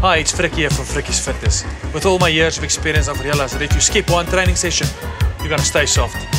Hi, it's Frikkie here from Frikkie's Fitness. With all my years of experience I've realized that if you skip one training session, you're gonna stay soft.